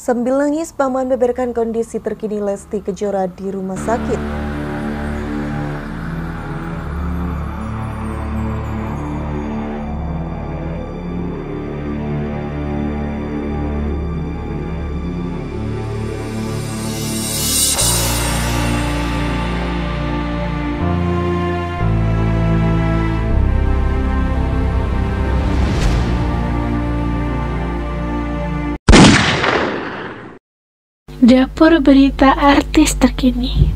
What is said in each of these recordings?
Sambil nangis, paman beberkan kondisi terkini Lesti Kejora di rumah sakit. Dapur berita artis terkini.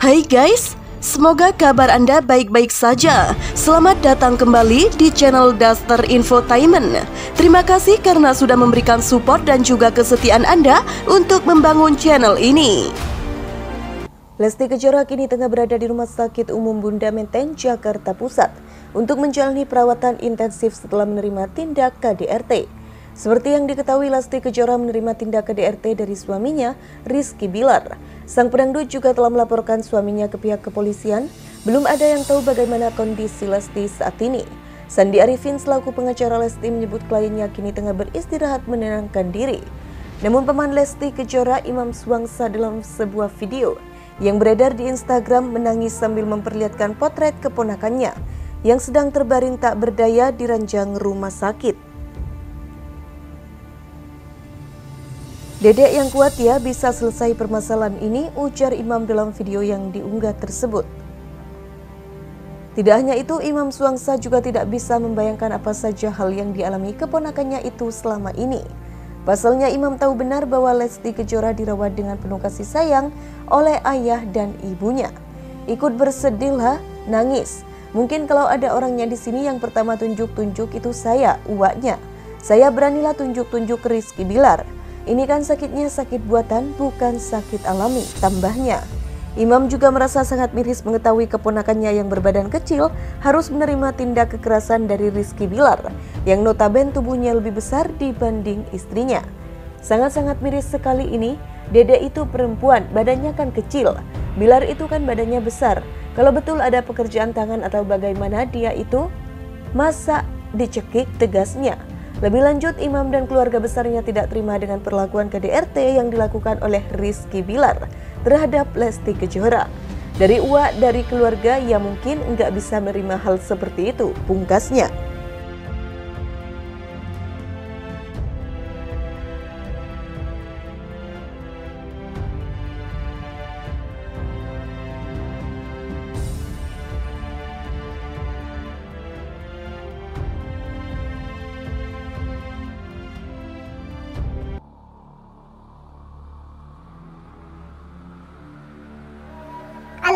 Hai guys, semoga kabar Anda baik-baik saja. Selamat datang kembali di channel Duster Infotainment. Terima kasih karena sudah memberikan support dan juga kesetiaan Anda untuk membangun channel ini. Lesti Kejora kini tengah berada di Rumah Sakit Umum Bunda Menteng, Jakarta Pusat untuk menjalani perawatan intensif setelah menerima tindak KDRT. Seperti yang diketahui Lesti Kejora menerima tindak KDRT dari suaminya, Rizky Bilar. Sang pedangdut juga telah melaporkan suaminya ke pihak kepolisian. Belum ada yang tahu bagaimana kondisi Lesti saat ini. Sandi Arifin selaku pengacara Lesti menyebut kliennya kini tengah beristirahat menenangkan diri. Namun paman Lesti Kejora Imam Suwangsa dalam sebuah video yang beredar di Instagram menangis sambil memperlihatkan potret keponakannya yang sedang terbaring tak berdaya di ranjang rumah sakit. Dedek yang kuat ya bisa selesai permasalahan ini, ujar Imam dalam video yang diunggah tersebut. Tidak hanya itu, Imam Suangsa juga tidak bisa membayangkan apa saja hal yang dialami keponakannya itu selama ini. Pasalnya Imam tahu benar bahwa Lesti Kejora dirawat dengan penuh kasih sayang oleh ayah dan ibunya. Ikut bersedihlah, nangis. Mungkin kalau ada orangnya di sini yang pertama tunjuk-tunjuk itu saya, uaknya. Saya beranilah tunjuk-tunjuk Rizky Bilar. Ini kan sakitnya sakit buatan, bukan sakit alami, tambahnya. Imam juga merasa sangat miris mengetahui keponakannya yang berbadan kecil harus menerima tindak kekerasan dari Rizky Bilar yang notaben tubuhnya lebih besar dibanding istrinya. Sangat-sangat miris sekali ini, Dede itu perempuan, badannya kan kecil. Bilar itu kan badannya besar. Kalau betul ada pekerjaan tangan atau bagaimana dia itu, masa dicekik tegasnya. Lebih lanjut, Imam dan keluarga besarnya tidak terima dengan perlakuan KDRT yang dilakukan oleh Rizky Bilar terhadap Lesti Kejora. Dari uak dari keluarga yang mungkin nggak bisa menerima hal seperti itu, pungkasnya.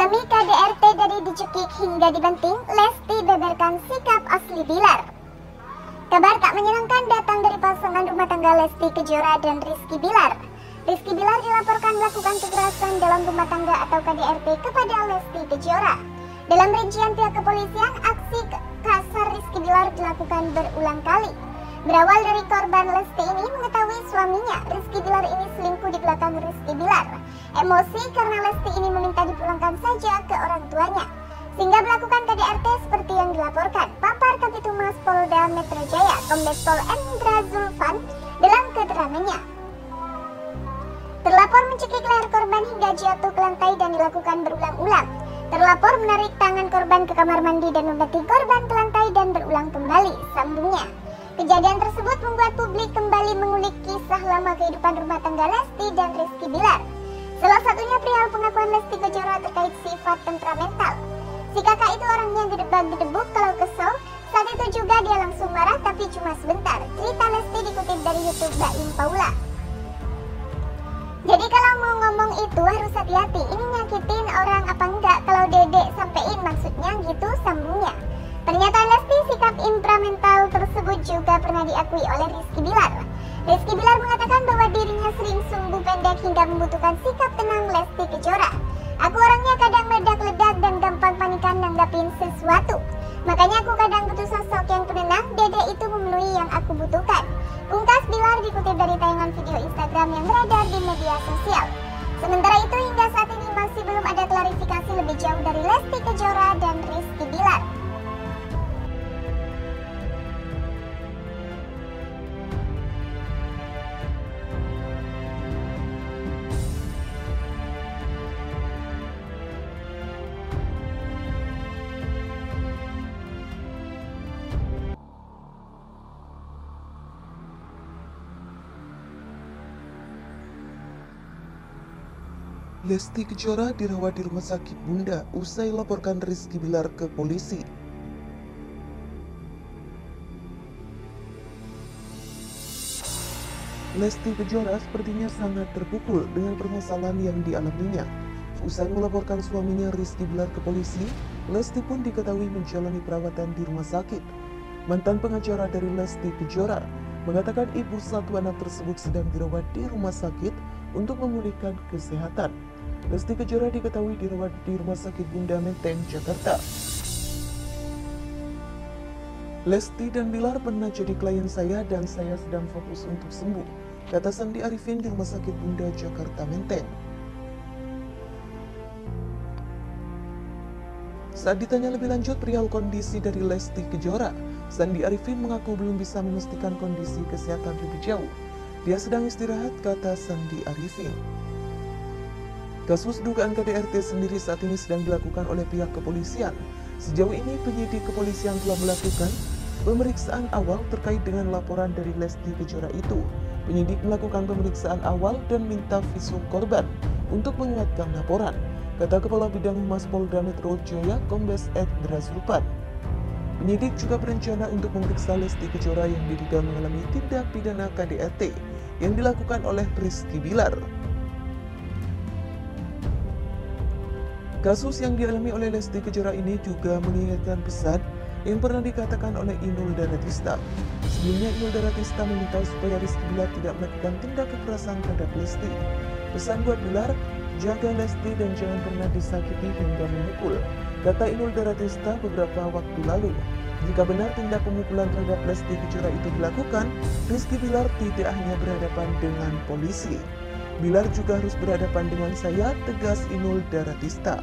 Alami KDRT dari dicekik hingga dibanting, Lesti beberkan sikap asli Bilar. Kabar tak menyenangkan datang dari pasangan rumah tangga Lesti Kejora dan Rizky Bilar. Rizky Bilar dilaporkan melakukan kekerasan dalam rumah tangga atau KDRT kepada Lesti Kejora. Dalam rincian pihak kepolisian, aksi kasar Rizky Bilar dilakukan berulang kali. Berawal dari korban Lesti ini mengetahui suaminya, Rizky Bilar ini selingkuh di belakang Rizky Bilar. Emosi karena Lesti ini meminta dipulangkan saja ke orang tuanya. Sehingga melakukan KDRT seperti yang dilaporkan Papar Kapitumas Polda Metro Jaya, Kombes Pol Endra Zulfan dalam keterangannya. Terlapor mencekik leher korban hingga jatuh ke lantai dan dilakukan berulang-ulang. Terlapor menarik tangan korban ke kamar mandi dan membanting korban ke lantai dan berulang kembali, sambungnya. Kejadian tersebut membuat publik kembali mengulik kisah lama kehidupan rumah tangga Lesti dan Rizky Bilar. Salah satunya perihal pengakuan Lesti Kejora terkait sifat temperamental. Si kakak itu orangnya gedebak-gedebuk kalau kesel, saat itu juga dia langsung marah tapi cuma sebentar. Cerita Lesti dikutip dari Youtube Baim Paula. Jadi kalau mau ngomong itu harus hati-hati, ini nyakitin orang apa enggak kalau dedek sampein maksudnya gitu sambungnya. Tersebut juga pernah diakui oleh Rizky Bilar. Rizky Bilar mengatakan bahwa dirinya sering sumbu pendek hingga membutuhkan sikap tenang Lesti Kejora. Aku orangnya kadang meledak-ledak dan gampang panikan nanggapin sesuatu. Makanya aku kadang butuh sosok yang penenang, dede itu memenuhi yang aku butuhkan. Pungkas Bilar dikutip dari tayangan video Instagram yang beredar di media sosial. Sementara itu hingga saat ini masih belum ada klarifikasi lebih jauh dari Lesti Kejora dan Rizky Bilar. Lesti Kejora dirawat di rumah sakit Bunda usai laporkan Rizky Bilar ke polisi. Lesti Kejora sepertinya sangat terpukul dengan permasalahan yang dialaminya. Usai melaporkan suaminya Rizky Bilar ke polisi, Lesti pun diketahui menjalani perawatan di rumah sakit. Mantan pengacara dari Lesti Kejora mengatakan ibu satu anak tersebut sedang dirawat di rumah sakit untuk memulihkan kesehatan. Lesti Kejora diketahui dirawat di Rumah Sakit Bunda Menteng, Jakarta. Lesti dan Bilar pernah jadi klien saya dan saya sedang fokus untuk sembuh, kata Sandi Arifin di Rumah Sakit Bunda, Jakarta Menteng. Saat ditanya lebih lanjut perihal kondisi dari Lesti Kejora, Sandi Arifin mengaku belum bisa memastikan kondisi kesehatan lebih jauh. Dia sedang istirahat, kata Sandi Arifin. Kasus dugaan KDRT sendiri saat ini sedang dilakukan oleh pihak kepolisian. Sejauh ini penyidik kepolisian telah melakukan pemeriksaan awal terkait dengan laporan dari Lesti Kejora itu. Penyidik melakukan pemeriksaan awal dan minta visum korban untuk menguatkan laporan, kata Kepala Bidang Humas Polda Metro Jaya Kombes Ed Drazulpan. Penyidik juga berencana untuk memeriksa Lesti Kejora yang diduga mengalami tindak pidana KDRT yang dilakukan oleh Rizky Bilar. Kasus yang dialami oleh Lesti Kejora ini juga mengingatkan pesan yang pernah dikatakan oleh Inul Daratista. Sebelumnya Inul Daratista meminta supaya Rizky Bilar tidak melakukan tindak kekerasan terhadap Lesti. Pesan buat Bilar, jaga Lesti dan jangan pernah disakiti hingga memukul, kata Inul Daratista beberapa waktu lalu. Jika benar tindak pemukulan terhadap Lesti Kejora itu dilakukan, Rizky Bilar tidak hanya berhadapan dengan polisi. Bilar juga harus berhadapan dengan saya, tegas Inul Daratista.